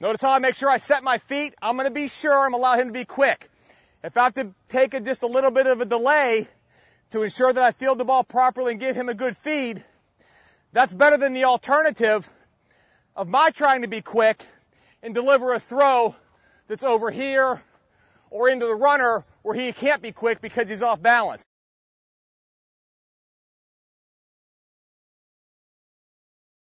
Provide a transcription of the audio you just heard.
Notice how I make sure I set my feet. I'm going to be sure I'm allow him to be quick. If I have to take a, just a little bit of a delay to ensure that I field the ball properly and give him a good feed, that's better than the alternative of my trying to be quick and deliver a throw that's over here or into the runner where he can't be quick because he's off balance.